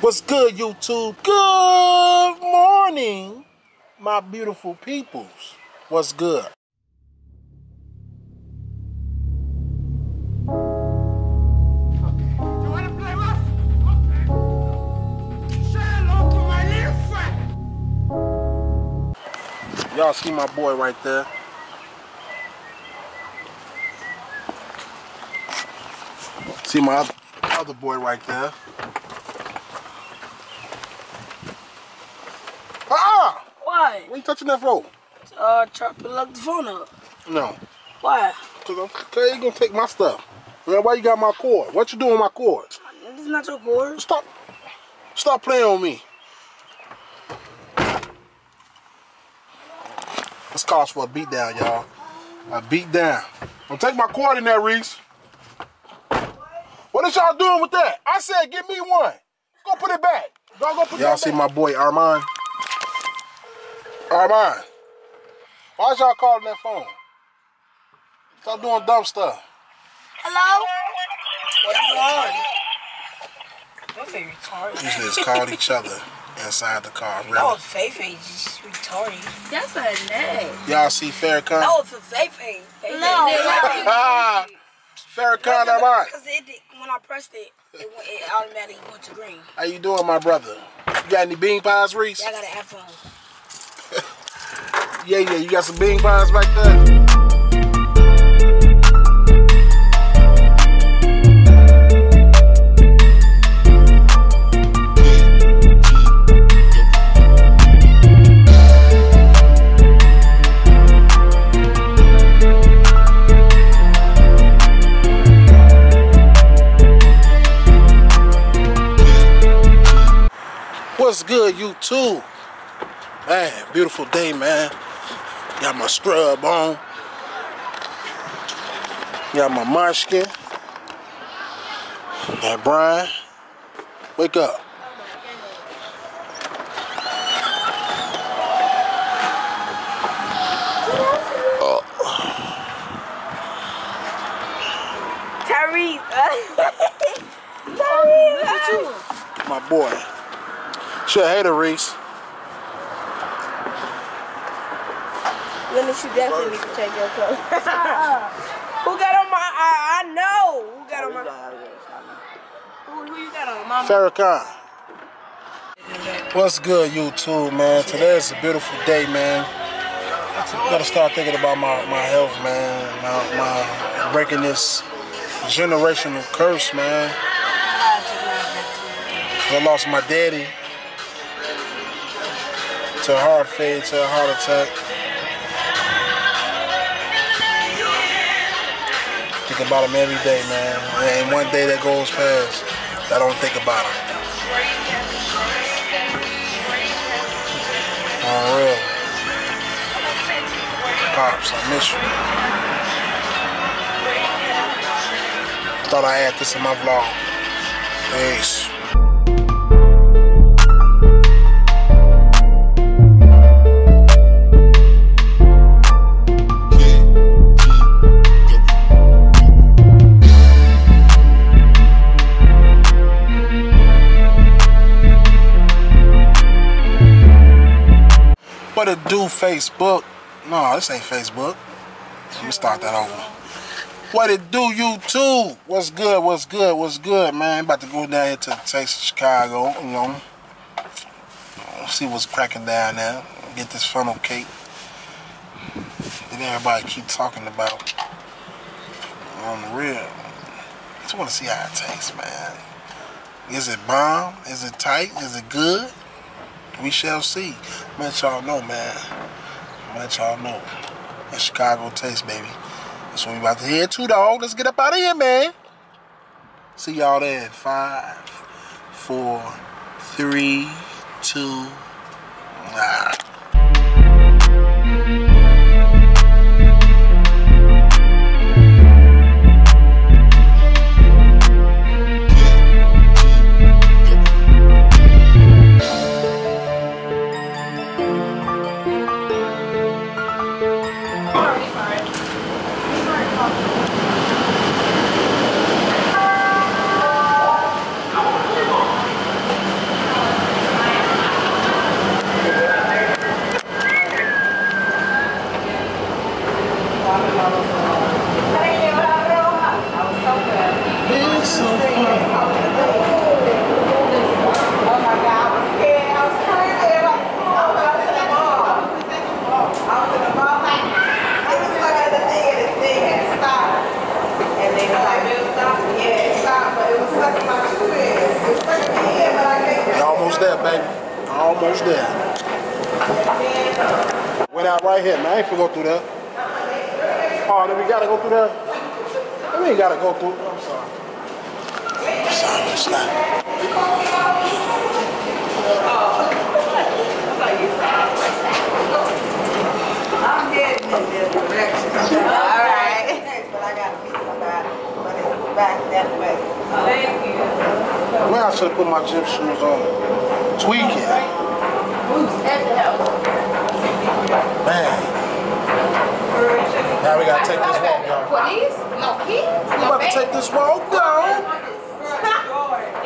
What's good, YouTube? Good morning, my beautiful peoples. What's good? Y'all see my boy right there? See my other boy right there? Why? What you touching that for? Uh, try to plug the phone up. No. Why? Cause I'm okay, you gonna take my stuff. Man, why you got my cord? What you doing with my cord? This is not your cord. Stop. Stop playing on me. This calls for a beat down, y'all. A beat down. Don't take my cord in there, Reese. What is y'all doing with that? I said, give me one. Go put it back. Go, go put y'all see my boy Armand? Armand. Why is y'all calling that phone? Stop doing dumb stuff. Hello? What are you on? You're very retarded. These niggas called each other inside the car. That Really. was Faith just retarded. That's her name. Y'all see Farrakhan? That was for Faith Faith. No. Farrakhan Armand. Because it when I pressed it, it, went, it automatically went to green. How you doing, my brother? You got any bean pies, Reese? Yeah, I got an iPhone. Yeah, yeah. You got some bean pies back there? What's good, YouTube? Man, beautiful day, man. Got my scrub on. Got my munchkin. That Brian. Wake up. My boy. Should hate her, Reese. Linda, you definitely need to take your clothes. Who got on my? I, I know. Who got on my? Who, who you got on? Mama. Farrakhan. What's good, YouTube, man? Today is a beautiful day, man. Gotta start thinking about my, my health, man. My, my breaking this generational curse, man. I lost my daddy to a heart failure, to a heart attack. Think about him every day, man. There ain't one day that goes past I don't think about him. On real. Pops, I miss you. Thought I had this in my vlog. Peace. Facebook? No, this ain't Facebook. Let me start that over. What it do, YouTube? What's good? What's good? What's good, man? About to go down here to Taste of, Chicago, you know. See what's cracking down there. Get this funnel cake. That everybody keep talking about on the real. Just want to see how it tastes, man. Is it bomb? Is it tight? Is it good? We shall see. Let y'all know, man. Let y'all know. That Chicago taste, baby. That's what we about to head to, dog. Let's get up out of here, man. See y'all there in five, four, three, two, nah. Right here, man. I ain't finna go through there. Oh, then we gotta go through there. Then we ain't gotta go through. I'm sorry. I'm sorry, it's not. I'm heading in this direction. All right. But I gotta meet somebody, but it's back that way. Thank you. Man, I should have put my gym shoes on. Tweaking. Man. Now we gotta take this walk, y'all. Police? No kids? We No about to take this walk, yo.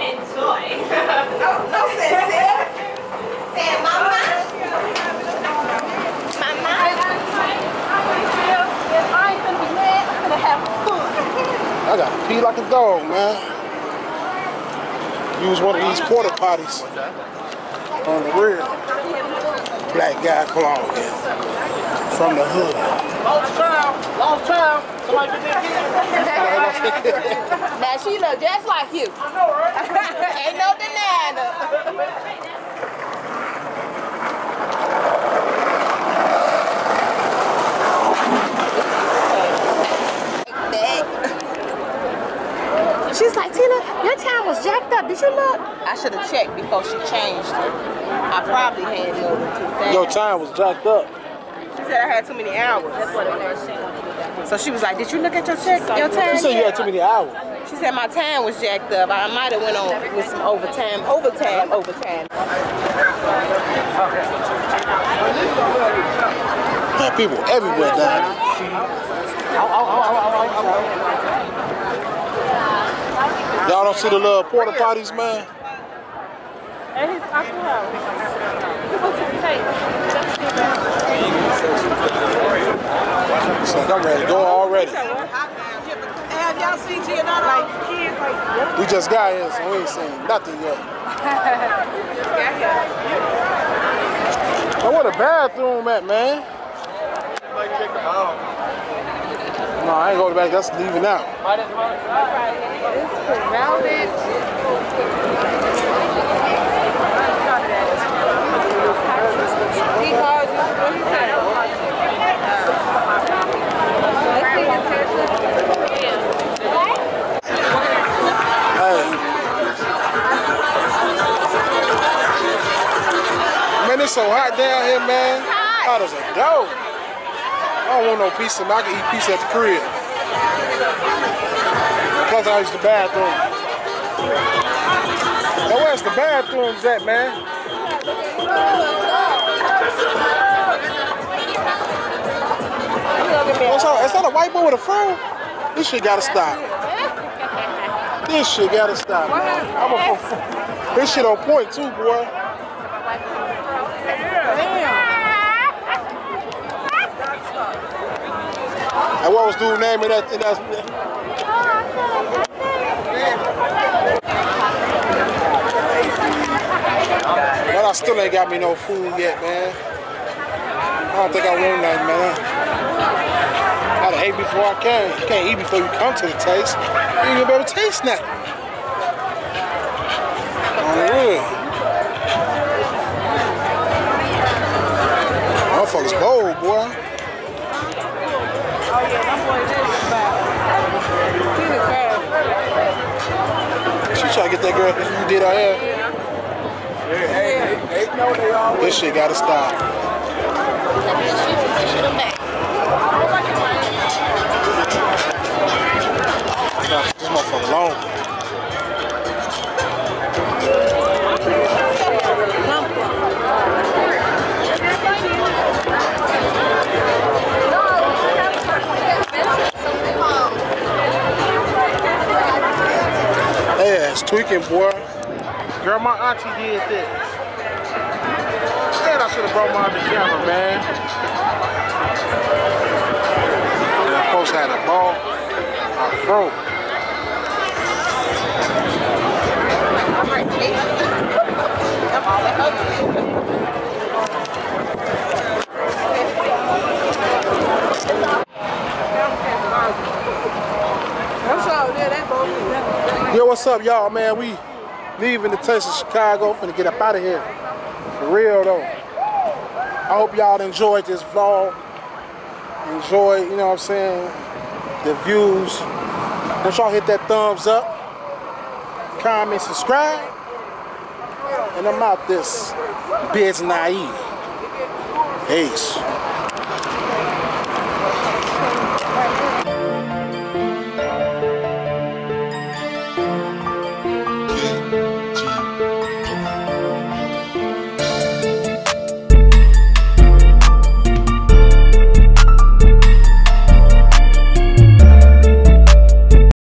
Enjoy. Oh, no sense, Sid. Say, mama. Mama. I ain't gonna be mad. I'm gonna have fun. I gotta pee like a dog, man. Use one of these porta potties on the rear. Black guy clone from the hood. Lost child, lost child. Somebody get that Now she look just like you. I know, right? ain't no denying her. She's like, Tina, your time was jacked up. Did you look? I should have checked before she changed it. I probably had more than two thousand. Your time was jacked up. She said I had too many hours. That's what it was. So she was like, "Did you look at your check, your time?" You said you had too many hours. She said my time was jacked up. I might have went on with some overtime, overtime, overtime. Man, people everywhere down there. Y'all don't see the little porta potties, man? It's like I'm ready to go already. Have y'all seen Gianna? Like kids, like We just got here, so we ain't seen nothing yet. Now, where the bathroom at, man? No, I ain't going back. That's leaving out. Hey. Man, it's so hot down here, man. Hot as a dough. I don't want no pizza. man. I can eat pizza at the crib. Plus, I use the bathroom. Now, where's the bathrooms at, man? What's up? Is that a white boy with a fro? This shit gotta stop. This shit gotta stop, man. I'm a, this shit on point too, boy. And what was dude name in that? In that but I still ain't got me no food yet, man. I don't think I want that, man. I gotta eat before I can. You can't eat before you come to the taste. You ain't gonna be able to taste nothing. On the real. Motherfuckers bold, boy. She try to get that girl you did her hair. This shit gotta stop. Tweaking, boy. Girl, my auntie did this. I should have brought my other camera, man. Yeah, folks had a ball, a throat. Yo, what's up, y'all, man? We leaving the of Chicago. Finna get up out of here. For real though. I hope y'all enjoyed this vlog. Enjoy, you know what I'm saying, the views. Don't y'all hit that thumbs up, comment, subscribe. And I'm out this biz naive. Peace.